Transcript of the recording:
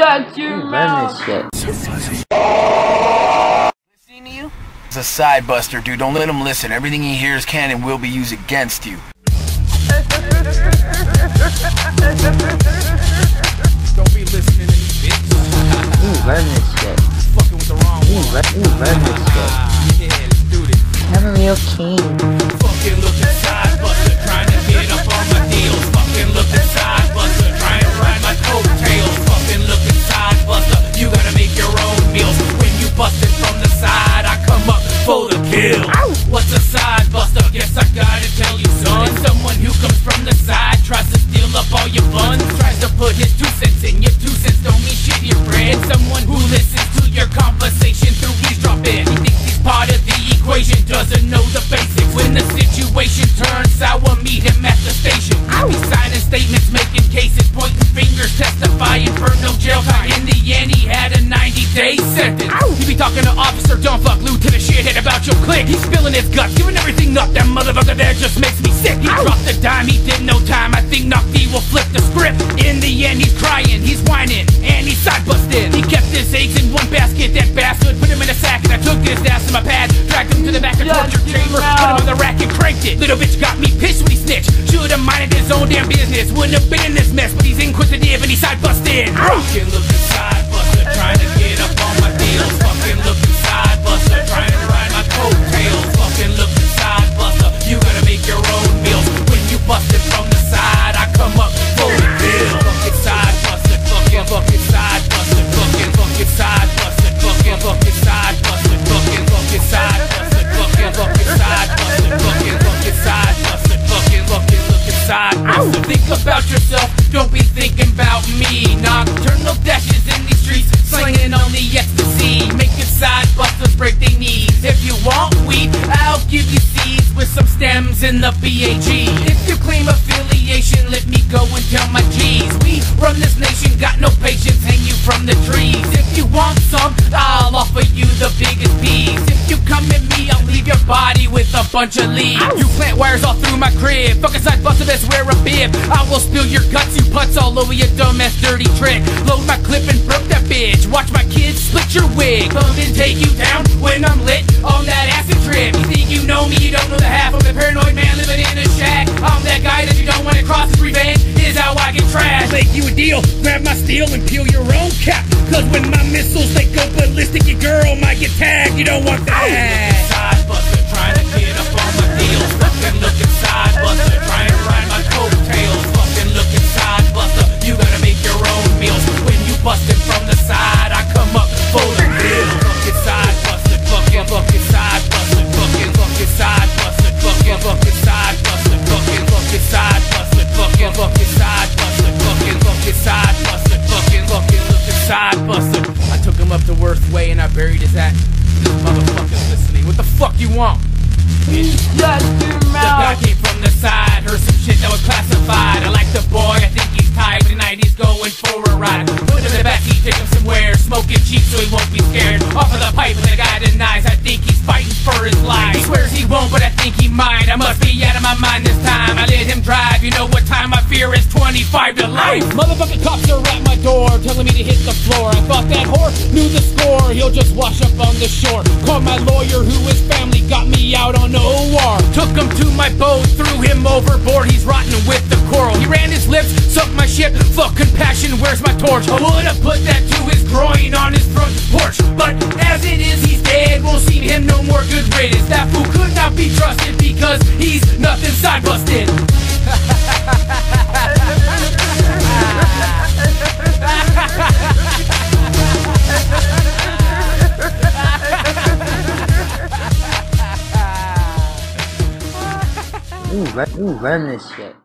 Shut your Run mouth. this shit. Listening to you? He's a side buster, dude. Don't let him listen. Everything he hears can and will be used against you. Don't be listening to me, bitch. Ooh, run this shit. Fucking with the wrong Ooh, run, ooh, run this shit. Ah, yeah, let's do this. I'm a real king. Fucking looking side kill. What's a side buster? Guess I gotta tell you, son. Someone who comes from the side, tries to steal up all your funds, tries to put his two cents in. Your two cents don't mean shit, your friend. Someone who listens to your conversation through eavesdropping. He thinks he's part of the equation, doesn't know the basics. When the situation turns sour, meet him at the station. He's signing statements, making cases, pointing fingers, testifying for no jail time. In the end, he had a 90 day sentence. He be talking to Officer don't Fuck Lieutenant Shithead about your clique. He's spilling his guts, giving everything up. That motherfucker there just makes me sick. He dropped the dime, he did no time. I think Nocti will flip the script. In the end, he's crying, he's whining, and he's side busting. He kept his eggs in one basket, that bastard put him in a sack, and I took his ass in my pad, dragged him to the back of torture chamber, put him on the rack and cranked it. Little bitch got me pissed when he snitched. Should've minded his own damn business. Wouldn't have been in this mess, but he's inquisitive and he side busted. Fucking looking side buster, Think about yourself, don't be thinking about me. Nocturnal dashes in these streets, slinging on the ecstasy, making side busters break their knees. If you want weed, I'll give you seeds with some stems in the BAG. If you claim affiliation, let me go and tell my G's. We run this nation, got no patience, hang you from the trees. If you want some, I'll offer you the biggest piece If you come at me, I'll leave your body bunch of leaves. You plant wires all through my crib. Fucking side buster, best wear a bib. I will spill your guts, you putts all over your dumbass dirty trick. Load my clip and broke that bitch. Watch my kids split your wig. Come and take you down when I'm lit on that acid trip. You think you know me, you don't know the half. I'm the paranoid man living in a shack. I'm that guy that you don't want to cross. His revenge is how I get trashed. Make you a deal, grab my steel and peel your own cap. Cause when my missiles they go ballistic, your girl might get tagged. You don't want that. You want? Bitch. Shut your The guy came from the side, heard some shit that was classified. I like the boy, I think he's tired. Tonight he's going for a ride. Put him in the backseat, take him somewhere. Smoking cheap so he won't be scared. Off of the pipe, and the guy denies. I think he's fighting for his life. He swears he won't, but I think he might. I must be out of my mind this time. I let him drive. You know what time I fear is 25 to life. Motherfucking cops are at my door, telling me to hit the floor. I thought that whore knew the score. He'll just wash up on the shore. Called my lawyer, who his family got me out on OR. Took him to my boat, threw him overboard. He's rotten with the coral. He ran his lips, sucked my shit. Fuck compassion, where's my torch? I would've put that to his groin on his front porch. But as it is, he's dead. Won't see him no more good riddance. That fool could not be trusted because he's nothing side busted. Ooh, run, ooh, run this shit.